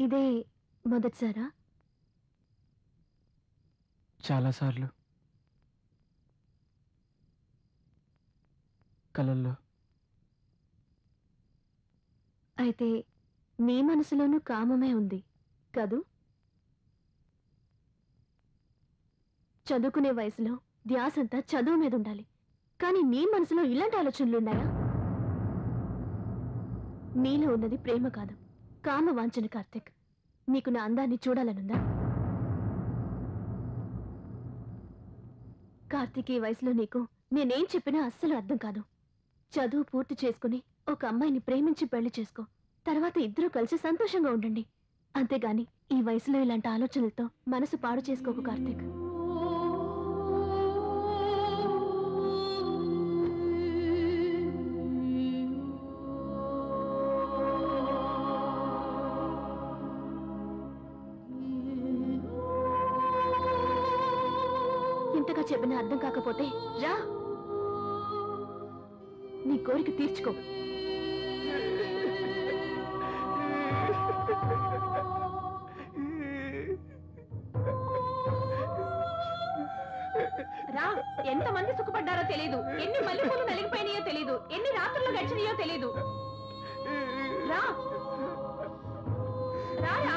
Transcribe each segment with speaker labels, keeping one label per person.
Speaker 1: ఇదే మొదటిసారా?
Speaker 2: చాలాసార్లు. కలల్లో.
Speaker 1: అయితే నీ మనసులోనూ కామమే ఉంది కదూ? చదువుకునే వయసులో ధ్యాసంతా చదువు మీద ఉండాలి కానీ నీ మనసులో ఇలాంటి ఆలోచనలున్నాయా? నీలో ఉన్నది ప్రేమ కాదు. కామ వాంఛన కార్తిక్ నీకు నా అందాన్ని చూడాలనుందా? కార్తిక్ ఈ వయసులో నీకు నేనేం చెప్పినా అస్సలు అర్థం కాదు. చదువు పూర్తి చేసుకుని ఒక అమ్మాయిని ప్రేమించి పెళ్ళి చేసుకో. తర్వాత ఇద్దరూ కలిసి సంతోషంగా ఉండండి. అంతేగాని ఈ వయసులో ఇలాంటి ఆలోచనలతో మనసు పాడు చేసుకోకు కార్తీక్. ఇంతగా చెప్పినా అర్థం కాకపోతే రా. నీ కోరిక తీర్చుకో. రా ఎంతమంది సుఖపడ్డారో తెలియదు ఎన్ని మల్లెపూలు నలిగిపోయినాయో తెలియదు ఎన్ని రాత్రులు గడిచినాయో తెలియదు రా. రారా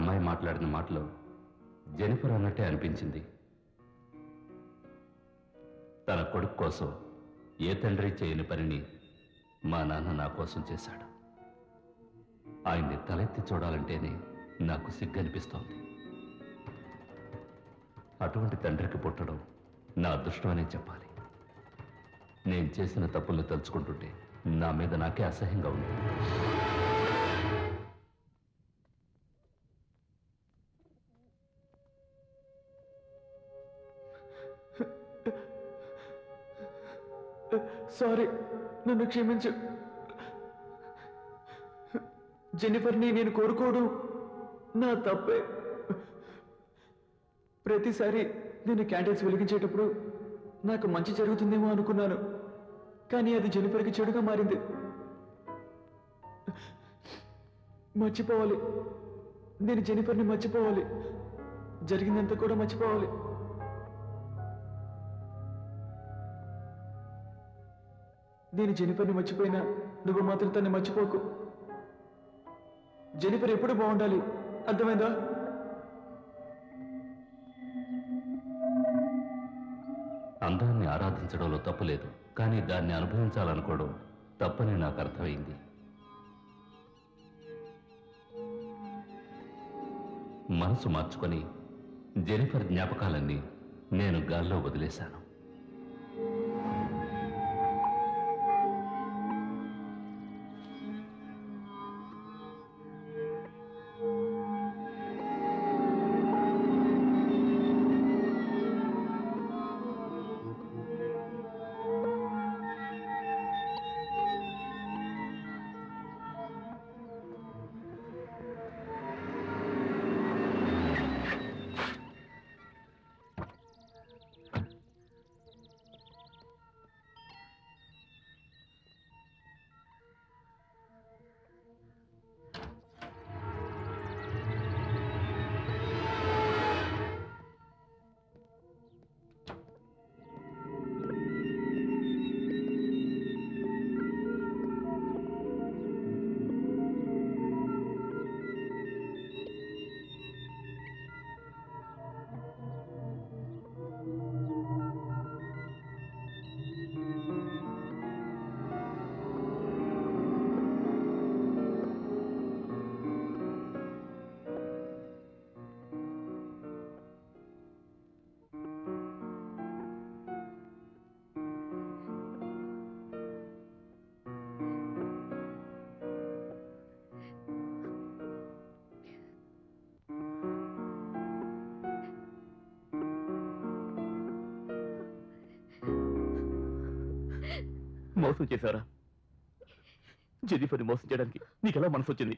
Speaker 3: అమ్మాయి మాట్లాడిన మాటలో జెనిఫర్ అన్నట్టే అనిపించింది. తన కొడుకు కోసం ఏ తండ్రి చేయని పనిని మా నాన్న నా కోసం చేశాడు. ఆయన్ని తలెత్తి చూడాలంటేనే నాకు సిగ్గనిపిస్తోంది. అటువంటి తండ్రికి పుట్టడం నా అదృష్టం అనే చెప్పాలి. నేను చేసిన తప్పుల్ని తలుచుకుంటుంటే నా మీద నాకే అసహ్యంగా ఉంది.
Speaker 2: సారీ నన్ను క్షమించు. జెన్నిఫర్ని నేను కోరుకోవడం నా తప్పే. ప్రతిసారి నేను క్యాండిల్స్ వెలిగించేటప్పుడు నాకు మంచి జరుగుతుందేమో అనుకున్నాను కానీ అది జెనిఫర్కి చెడుగా మారింది. మర్చిపోవాలి. నేను జెనిఫర్ని మర్చిపోవాలి. జరిగిందంతా కూడా మర్చిపోవాలి. నేను జెనిఫర్ని మర్చిపోయినా నువ్వు మాత్రం తన్ని మర్చిపోకు. జెనిఫర్ ఎప్పుడు బాగుండాలి? అర్థమైందా?
Speaker 3: అందాన్ని ఆరాధించడంలో తప్పులేదు కానీ దాన్ని అనుభవించాలనుకోవడం తప్పని నాకు అర్థమైంది. మనసు మార్చుకొని జెనిఫర్ జ్ఞాపకాలన్నీ నేను గాల్లో వదిలేశాను.
Speaker 4: మోసం చేశారా? జెనిఫర్ని మోసం చేయడానికి నీకు ఎలా మనసు వచ్చింది?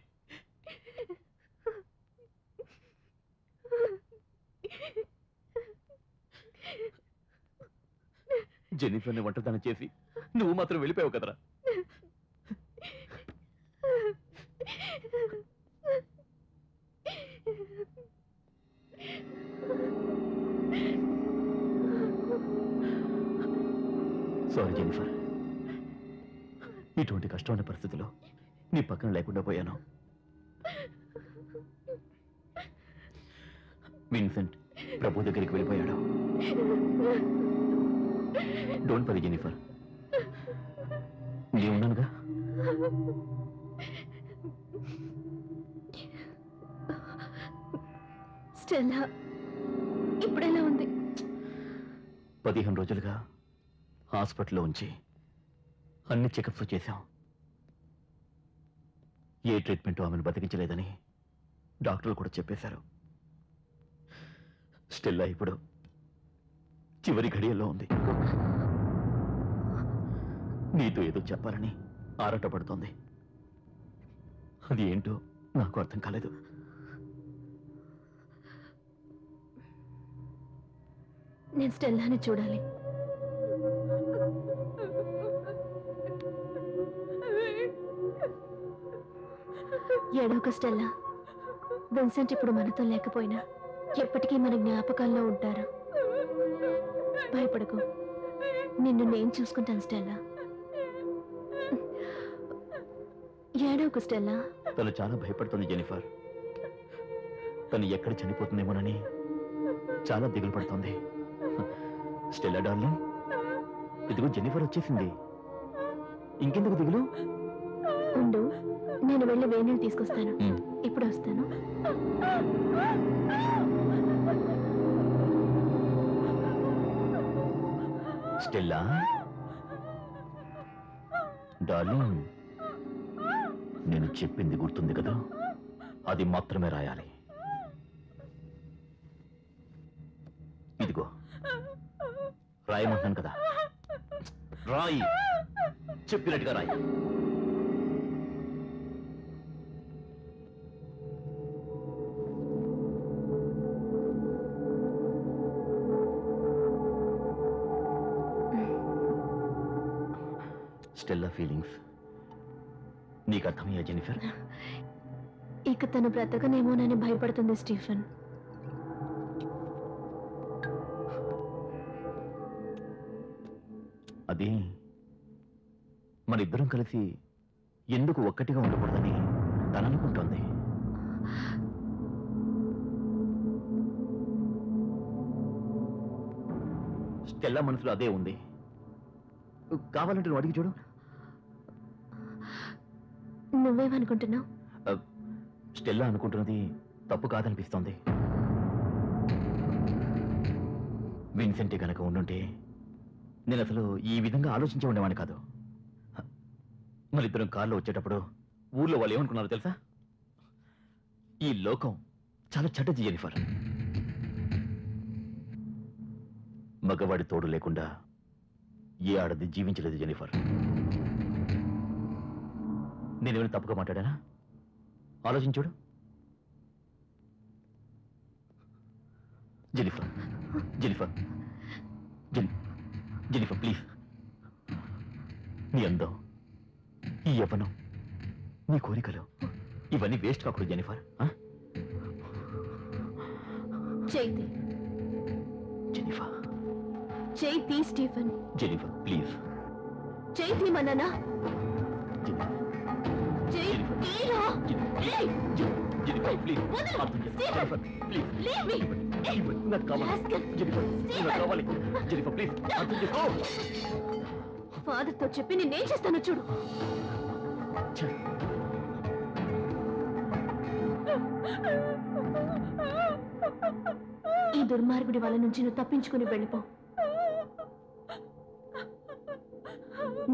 Speaker 4: జెన్నిఫర్ని ఒంటరిదాన్ని చేసి నువ్వు మాత్రం వెళ్ళిపోయావు కదరా. ఇటువంటి కష్టమైన పరిస్థితిలో నీ పక్కన లేకుండా పోయాను. విన్సెంట్ ప్రభు దగ్గరికి వెళ్ళిపోయాడు. డోంట్ పరి జెనిఫర్ నీ ఉన్నానుగా?
Speaker 1: స్టెల్లా ఇప్పుడెలా ఉంది?
Speaker 4: పదిహేను రోజులుగా హాస్పిటల్లో ఉంచి అన్ని చెకప్స్ చేశాం. ఏ ట్రీట్మెంట్ ఆమెను బతికించలేదని డాక్టర్లు కూడా చెప్పేశారు. స్టిల్లా ఇప్పుడు చివరి ఘడియల్లో ఉంది. నీతో ఏదో చెప్పాలని ఆరాటపడుతోంది. అది ఏంటో నాకు అర్థం కాలేదు.
Speaker 1: నేను స్టెల్లాని చూడాలి. ఏడవక స్టెల్లా. విన్సెంట్ ఇప్పుడు మనతో లేకపోయినా ఎప్పటికీ మన జ్ఞాపకాల్లో ఉంటారు. భయపడకు. నిన్ను నేను చూసుకుంటాను స్టెల్లా. ఏడవకు స్టెల్లా.
Speaker 4: తను చాలా భయపడుతుంది జెనిఫర్. తను ఎక్కడ చనిపోతుందేమోనని చాలా దిగులు పడుతోంది. Stella darling. ఇదిగో జెనిఫర్ వచ్చేసింది. ఇంకెందుకు దిగులు?
Speaker 1: ఉండు. నేను వెళ్ళి వేణీళ్ళు తీసుకొస్తాను. ఇప్పుడు వస్తాను.
Speaker 4: స్టెల్లా? డార్లింగ్ నేను చెప్పింది గుర్తుంది కదా? అది మాత్రమే రాయాలి. ఇదిగో. రాయమంటున్నాను కదా. రాయి. చెప్పినట్టుగా రాయి. స్టెల్లా ఫీలింగ్స్ నీకు అర్థమయ్యా జెనిఫర్
Speaker 1: ఇక తను బ్రతకనేమోనని భయపడుతుంది స్టీఫెన్.
Speaker 4: అది మన ఇద్దరం కలిసి ఎందుకు ఒక్కటిగా ఉండకూడదని తను అనుకుంటోంది. స్టెల్లా మనసులో అదే ఉంది. కావాలంటే నువ్వు అడిగి చూడు.
Speaker 1: నువ్వేమనుకుంటున్నావు?
Speaker 4: స్టెల్లా అనుకుంటున్నది తప్పు కాదనిపిస్తోంది. విన్సెంట్ గనక ఉండుంటే నేను అసలు ఈ విధంగా ఆలోచించే ఉండేవాడిని కాదు. మరిద్దరం కారులో వచ్చేటప్పుడు ఊర్లో వాళ్ళు ఏమనుకున్నారో తెలుసా? ఈ లోకం చాలా చెడ్డది జెనిఫర్. మగవాడి తోడు లేకుండా ఏ ఆడది జీవించలేదు జెనిఫర్. నేనేమైనా తప్పుగా మాట్లాడానా? ఆలోచించుడు Jennifer Jennifer Jen Jennifer please. నీ అందం ఈ యవ్వనం నీ కోరికలు ఇవన్నీ వేస్ట్ కాకూడదు జెనిఫర్ ఆ?
Speaker 1: Chaiti
Speaker 4: Jennifer
Speaker 1: Chaiti Stephen.
Speaker 4: Jennifer please.
Speaker 1: Chaiti మననా
Speaker 4: Jennifer! Jennifer please
Speaker 1: వదలు!
Speaker 4: అర్థం చేసుకో.
Speaker 1: Stephen!
Speaker 4: Jennifer please
Speaker 1: Leave me!
Speaker 4: ఇవ్వండి, ఇవ్వండి, నాకు కావాలి
Speaker 1: Rascal!
Speaker 4: Jennifer
Speaker 1: Stephen!
Speaker 4: నాకు కావాలి జెనిఫర్ ప్లీజ్ అర్థం చేసుకో
Speaker 1: ఫాదర్తో చెప్పి నేనేం చేస్తానో చూడు. ఈ దుర్మార్గుడి వాళ్ళ నుంచి నువ్వు తప్పించుకుని వెళ్ళిపో.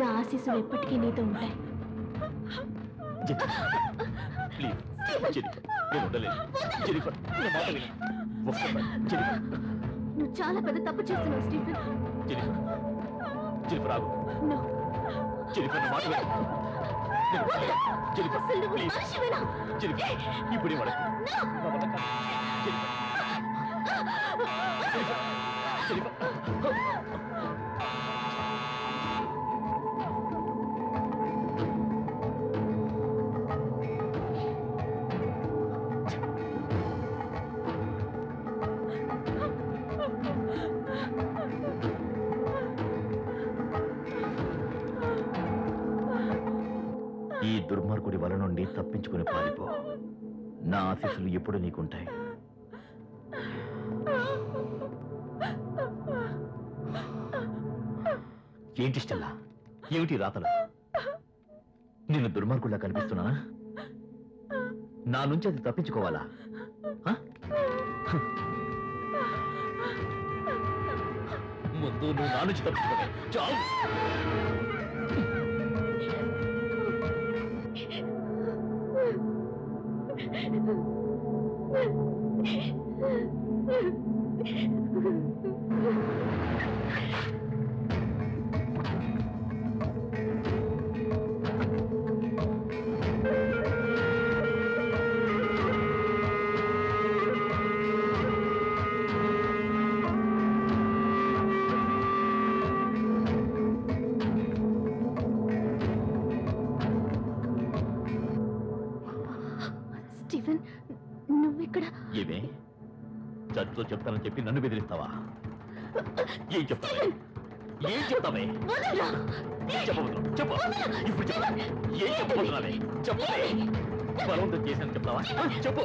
Speaker 1: నా ఆశీస్సులు ఎప్పటికీ నీతో ఉంటాయి.
Speaker 4: ప్లీజ్. జెనిఫర్ నేను ఉండలేను జెనిఫర్ నా మాట విను. ఒక్కసారి జెనిఫర్.
Speaker 1: నువ్వు చాలా పెద్ద తప్పు చేస్తున్నావు స్టీఫెన్.
Speaker 4: జెనిఫర్ జెనిఫర్ ఆగు.
Speaker 1: నో.
Speaker 4: జెనిఫర్ నా మాట విను. నేను ఉండలేను. Jennifer please. జెనిఫర్ ఇప్పుడే వాడకు నా. వల్ల కాదు. Jennifer Jennifer Jennifer. నా ఆశీస్సులు ఎప్పుడు నీకుంటాయి. ఏంటి స్టెల్లా? ఏమిటి రాతలు? నేను దుర్మార్గుల్లా కనిపిస్తున్నానా? నా నుంచి అది తప్పించుకోవాలా? ముందు నువ్వు నా నుంచి తప్పించుకోవాలి చాలు. ఏమే చర్చలో చెప్తానని చెప్పి నన్ను బెదిరిస్తావా? ఏం చెప్తావే? ఏం చెప్తావే? చెప్పబోతున్నావు? చెప్పు. ఇప్పుడు చెప్పు. ఏం చెప్పబోతున్నావే? చెప్పలే బలవంతం చేశాను చెప్తావా? చెప్పు.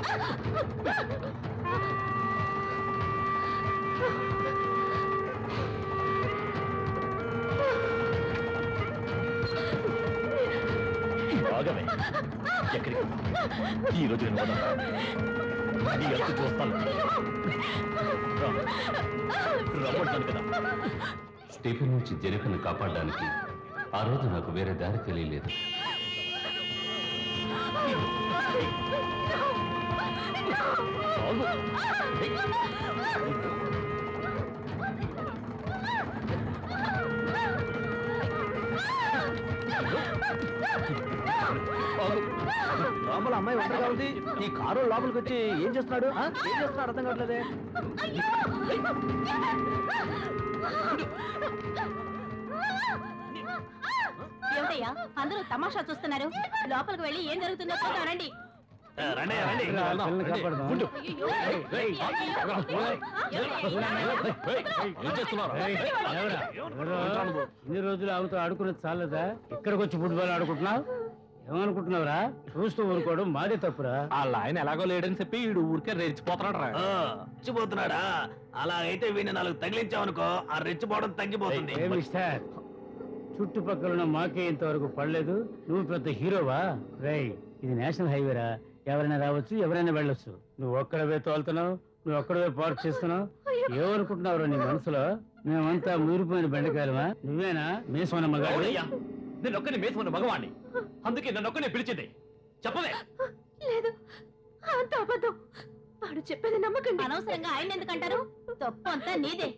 Speaker 4: బాగమే ఎక్కడికి? ఈ రోజు నేను. నీ ఎంత చూస్తాను. రమ్మంటాను కదా
Speaker 3: స్టీఫెన్ నుంచి జెనిఫర్ని కాపాడడానికి ఆ రోజు నాకు వేరే దారి తెలియలేదు
Speaker 4: ఆగు. ఏయ్.
Speaker 2: లోపల అమ్మాయి ఒంటరిగా ఉంది ఈ కారు లోపలికి వచ్చి ఏం చేస్తున్నాడు ఆ? ఏం చేస్తున్నాడు అర్థం కావట్లేదే
Speaker 5: ఏమిటయ్యా అందరూ తమాషా చూస్తున్నారు లోపలికి వెళ్ళి ఏం జరుగుతుందో చూద్దాం రండి.
Speaker 4: ఉండు.
Speaker 6: ఇన్ని రోజులు ఆమెతో ఆడుకున్నది చాలదా ఇక్కడికి వచ్చి ఫుట్బాల్ ఆడుకుంటున్నావు ఏమనుకుంటున్నావురా? చూస్తూ ఊరుకోవడం మాదే తప్పురా?
Speaker 2: వాళ్ళ ఆయన ఎలాగో లేడని చెప్పి వీడు ఊరికే రెచ్చిపోతున్నాడు రా
Speaker 7: ఆ, రెచ్చిపోతున్నాడా? అలా అయితే వీడిని నాలుగు తగిలించావనుకో ఆ రెచ్చిపోవడం తగ్గిపోతుంది.
Speaker 6: ఏ మిస్టర్ చుట్టుపక్కల ఉన్న మాకే ఇంతవరకు పడలేదు. నువ్వు పెద్ద హీరోవా? రేయ్ ఇది నేషనల్ హైవేరా. ఎవరైనా రావచ్చు ఎవరైనా వెళ్ళొచ్చు. నువ్వు ఒక్కడవే తోలుతున్నావు నువ్వు ఒక్కడవే పార్క్ చేస్తున్నావు. ఏమనుకుంటున్నావురా నీ మనసులో? మేమంతా మురిపోయిన బెండకాయలమా? నువ్వేనా? మేసమన్న మగాడు
Speaker 4: అవునయ్యా నేను ఒక్కని మేసుకున్న మగవాణ్ణి. అందుకే నన్ను ఒక్కనే పిలిచింది. చెప్పలే
Speaker 1: లేదు అంత అబద్ధం. వాడు చెప్పేది నమ్మకండి.
Speaker 5: అనవసరంగా ఆయన ఎందుకంటారు తప్పు అంతా నీదే.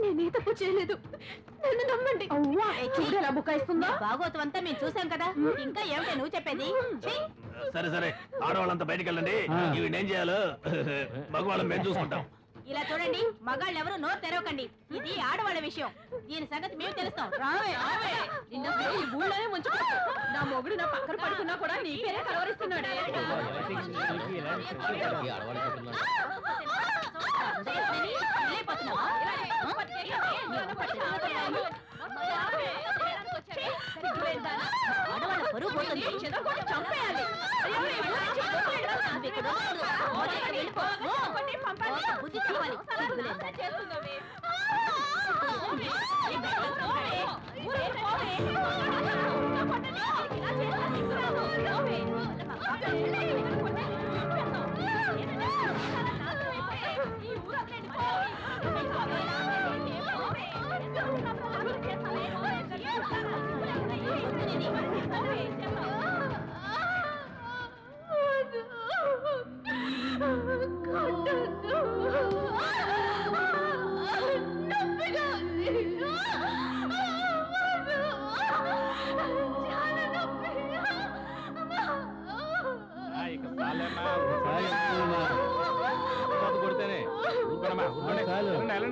Speaker 1: నేనే తప్పు చేయలేదు. నన్ను నమ్మండి. చూడేలా బుకాయిస్తుందా?
Speaker 5: భాగవతం అంతా మేము చూసాం కదా. ఇంకా ఏమిటి నువ్వు చెప్పేది!
Speaker 7: సరే సరే. ఆడవాళ్ళంతా బయటికి వెళ్ళండి. ఇవి ఏం చేయాలో? మగవాళ్ళం మేము చూసుకుంటాం.
Speaker 5: ఇలా చూడండి మగాళ్ళు ఎవరు నోరు తెరవకండి. ఇది ఆడవాళ్ళ విషయం. దీని సంగతి మేము తెలుస్తాం. రావే రావే. నిన్న ఈ ఊళ్ళోనే ఉంచుకో నా మొగుడు నా పక్కన పడుకున్నా కూడా నీ పేరే కలవరిస్తున్నాడే? ఆడవాళ్ళ పరువు పోతుంది చంపేయాలి వెళ్ళిపో. ఓ, బుద్ధి కావాలి సిగ్గులేని
Speaker 1: ಕೊಡ್ತೇನೆ ಉಳ್ಕೊಳಮ್ಮ ಉಳ್ಕೊಂಡೆ ಎಲ್ಲ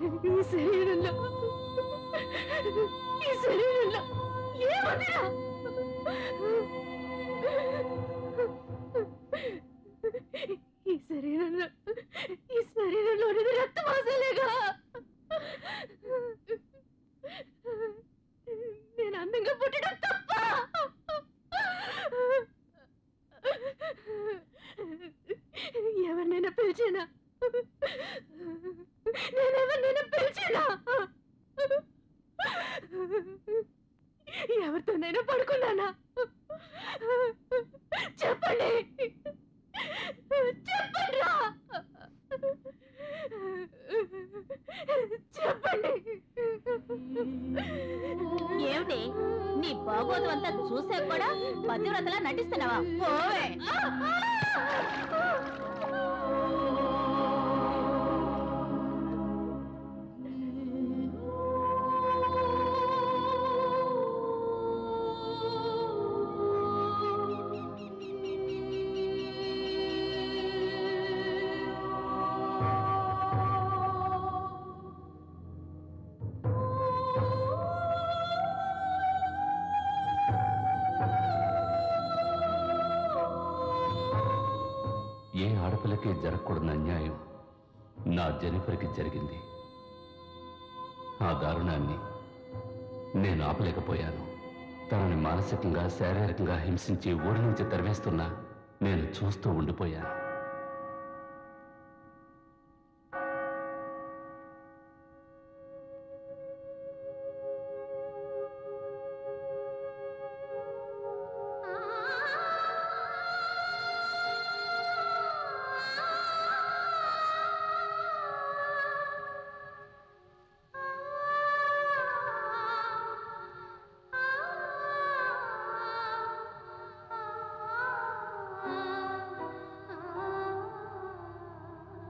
Speaker 1: ఈ శరీరంలో ఈ శరీరంలో ఏముందిరా ఈ
Speaker 3: Foi. ఎవరికీ జరగకూడని అన్యాయం. నా జెనిఫర్కి జరిగింది. ఆ దారుణాన్ని నేను ఆపలేకపోయాను. తనని మానసికంగా శారీరకంగా హింసించి ఊరి నుంచి తరివేస్తున్నా నేను చూస్తూ ఉండిపోయాను.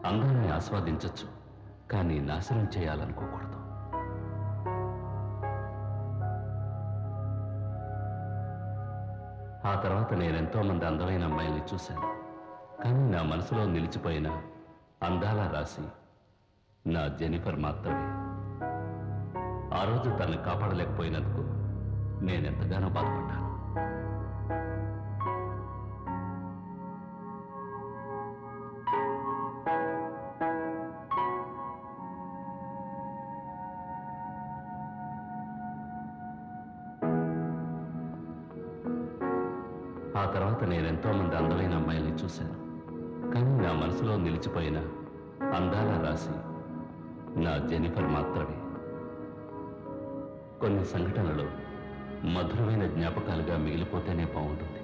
Speaker 3: అందాన్ని ఆస్వాదించొచ్చు. కానీ నాశనం చేయాలనుకోకూడదు. ఆ తర్వాత నేనెంతో మంది అందమైన అమ్మాయిల్ని చూశాను. కానీ నా మనసులో నిలిచిపోయిన అందాల రాసి నా జెనిఫర్ మాత్రమే. ఆ రోజు తనను కాపాడలేకపోయినందుకు నేనెంతగానో బాధపడ్డాను. మనసులో అందాల రాసి నా జెనిఫర్ మాత్రమే. కొన్ని సంఘటనలు మధురమైన జ్ఞాపకాలుగా మిగిలిపోతేనే బాగుంటుంది.